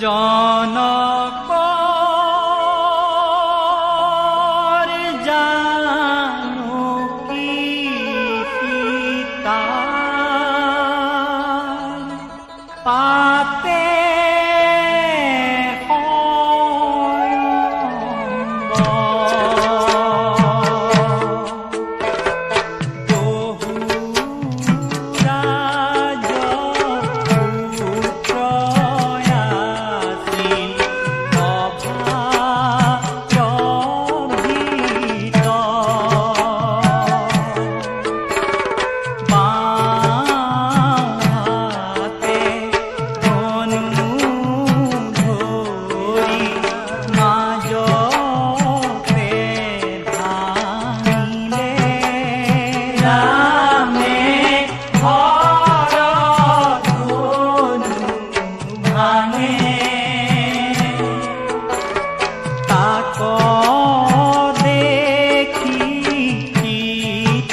जाना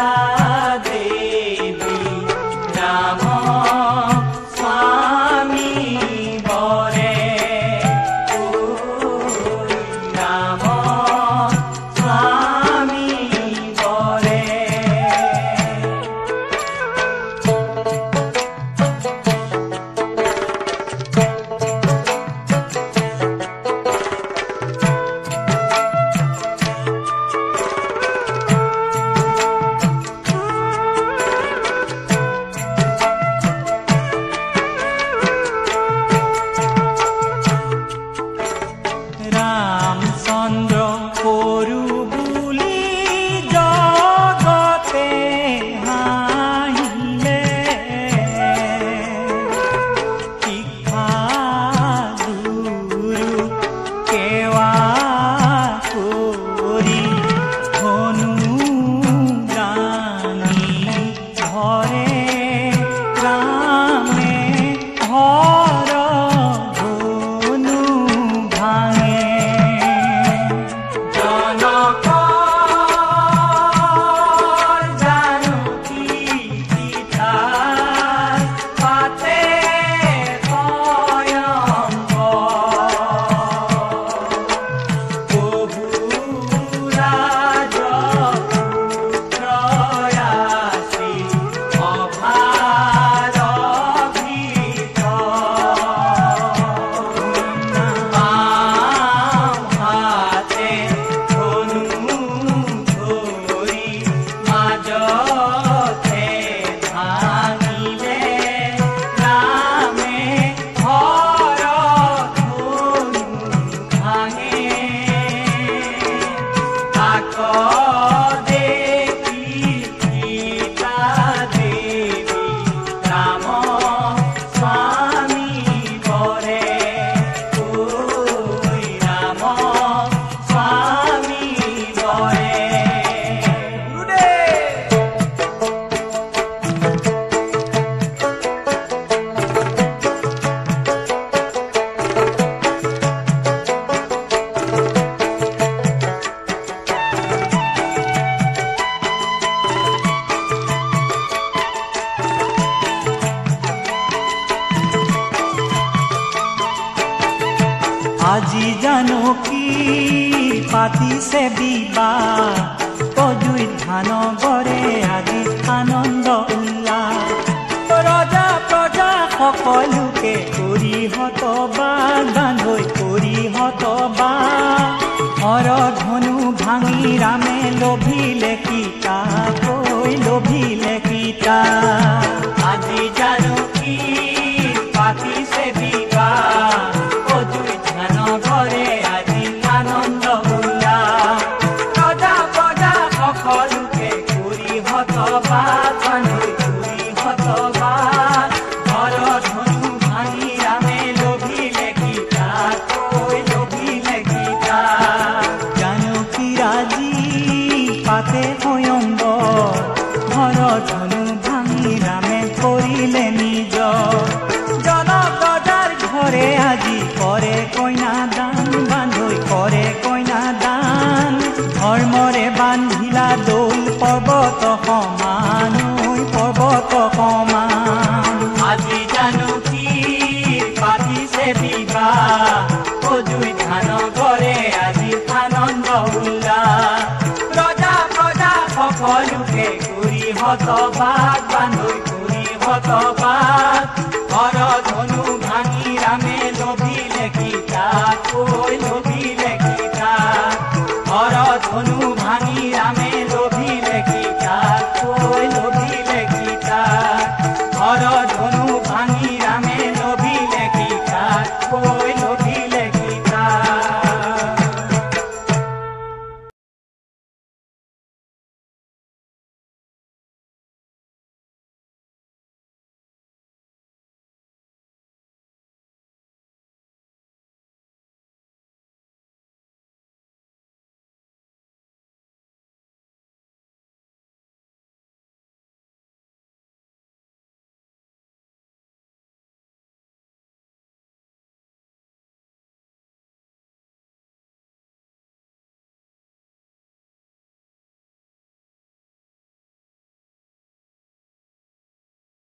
passar. জানকী পাতিছে বিবাহ। অজুত ধান গৰে আজি আনন্দ উল্লাস। ৰজা প্ৰজা সকলোকে কৰি হতবাগ বান্ধৈ কৰি হতবাগ হৰ ধনু ভাঙি ৰামে লভিলে কৈ ক্ষমা আজি জানো কি পাতিছে বিবাহ অজুই ধান করে আজি আনন্দ উল্লাস প্রজা প্রজা, সকলোকে ঘূৰি হত বাঘ বান্ধৈ ঘূৰি হত